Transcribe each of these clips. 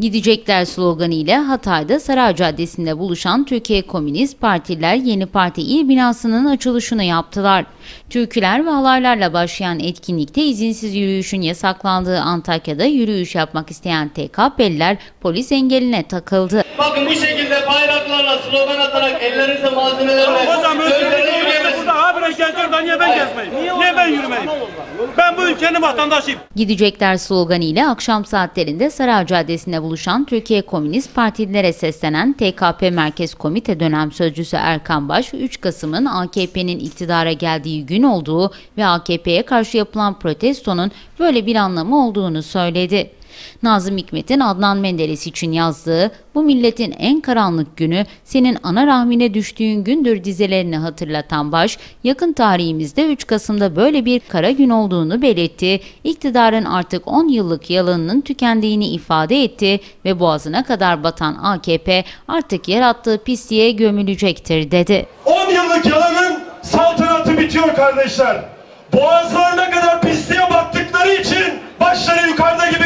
Gidecekler sloganı ile Hatay'da Saray Caddesi'nde buluşan Türkiye Komünist Partiler Yeni Parti İl binasının açılışını yaptılar. Türküler ve halaylarla başlayan etkinlikte izinsiz yürüyüşün yasaklandığı Antakya'da yürüyüş yapmak isteyen TKP'liler polis engeline takıldı. Bakın bu şekilde bayraklarla slogan atarak ellerinize malzemelerle Hocam. Geziyor da niye ben gezmeyeyim? Niye ben yürümeyeyim? Ben bu ülkenin vatandaşıyım. Gidecekler sloganı ile akşam saatlerinde Saray Caddesi'nde buluşan Türkiye Komünist Partililere seslenen TKP Merkez Komite Dönem Sözcüsü Erkan Baş, 3 Kasım'ın AKP'nin iktidara geldiği gün olduğu ve AKP'ye karşı yapılan protestonun böyle bir anlamı olduğunu söyledi. Nazım Hikmet'in Adnan Menderes için yazdığı bu milletin en karanlık günü senin ana rahmine düştüğün gündür dizelerini hatırlatan Baş, yakın tarihimizde 3 Kasım'da böyle bir kara gün olduğunu belirtti, iktidarın artık 10 yıllık yalanının tükendiğini ifade etti ve boğazına kadar batan AKP artık yarattığı pisliğe gömülecektir dedi. 10 yıllık yalanın saltanatı bitiyor kardeşler. Boğazlarına kadar pisliğe battıkları için başları yukarıda gibi.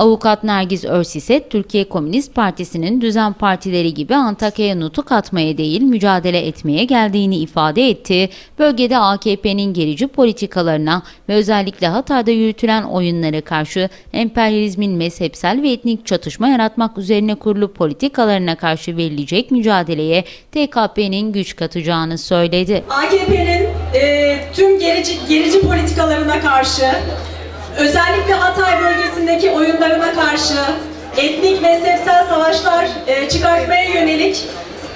Avukat Nergiz Örsiset, Türkiye Komünist Partisi'nin düzen partileri gibi Antakya'ya nutuk atmaya değil mücadele etmeye geldiğini ifade etti. Bölgede AKP'nin gerici politikalarına ve özellikle Hatay'da yürütülen oyunlara karşı emperyalizmin mezhepsel ve etnik çatışma yaratmak üzerine kurulu politikalarına karşı verilecek mücadeleye TKP'nin güç katacağını söyledi. AKP'nin e, tüm gerici, gerici politikalarına karşı, özellikle Hatay bölgesindeki oyunlarına karşı, etnik mezhepsel savaşlar e, çıkartmaya yönelik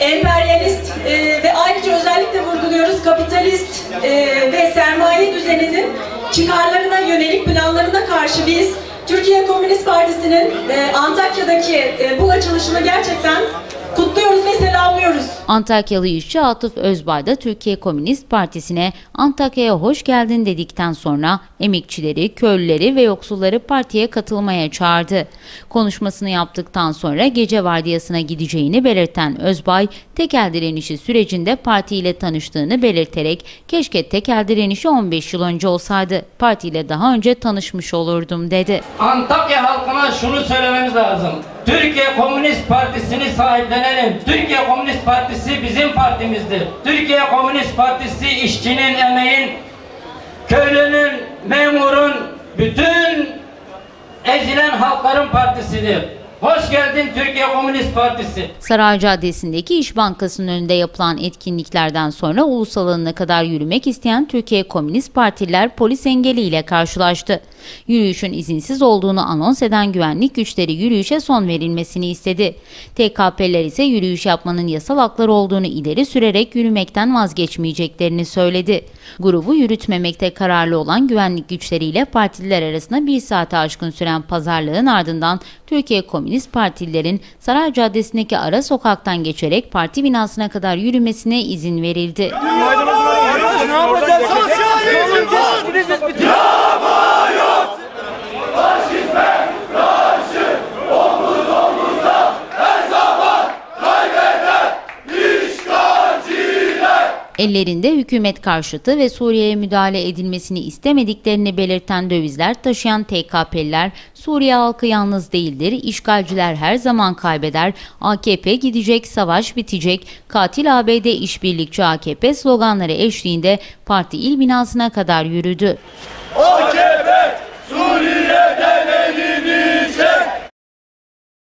emperyalist e, ve ayrıca özellikle vurguluyoruz kapitalist e, ve sermaye düzeninin çıkarlarına yönelik planlarına karşı biz Türkiye Komünist Partisi'nin e, Antakya'daki e, bu açılışını gerçekten kutluyoruz ve selamlıyoruz. Antakyalı işçi Atıf Özbay da Türkiye Komünist Partisi'ne Antakya'ya hoş geldin dedikten sonra emekçileri, köylüleri ve yoksulları partiye katılmaya çağırdı. Konuşmasını yaptıktan sonra gece vardiyasına gideceğini belirten Özbay, tekel direnişi sürecinde partiyle tanıştığını belirterek keşke tekel direnişi 15 yıl önce olsaydı, partiyle daha önce tanışmış olurdum dedi. Antakya halkına şunu söylememiz lazım. Türkiye Komünist Partisi'ni sahiplenelim. Türkiye Komünist Partisi bizim partimizdir. Türkiye Komünist Partisi işçinin, emeğin, köylünün, memurun, bütün ezilen halkların partisidir. Hoş geldin Türkiye Komünist Partisi. Saray Caddesi'ndeki İş Bankası'nın önünde yapılan etkinliklerden sonra ulusal alanına kadar yürümek isteyen Türkiye Komünist Partililer polis engeliyle karşılaştı. Yürüyüşün izinsiz olduğunu anons eden güvenlik güçleri yürüyüşe son verilmesini istedi. TKP'ler ise yürüyüş yapmanın yasal hakları olduğunu ileri sürerek yürümekten vazgeçmeyeceklerini söyledi. Grubu yürütmemekte kararlı olan güvenlik güçleriyle partililer arasında bir saate aşkın süren pazarlığın ardından Türkiye Komünist Partililerin Saray Caddesi'ndeki ara sokaktan geçerek parti binasına kadar yürümesine izin verildi. Ellerinde hükümet karşıtı ve Suriye'ye müdahale edilmesini istemediklerini belirten dövizler taşıyan TKP'liler Suriye halkı yalnız değildir, işgalciler her zaman kaybeder, AKP gidecek, savaş bitecek, katil ABD işbirlikçi AKP sloganları eşliğinde parti il binasına kadar yürüdü. AKP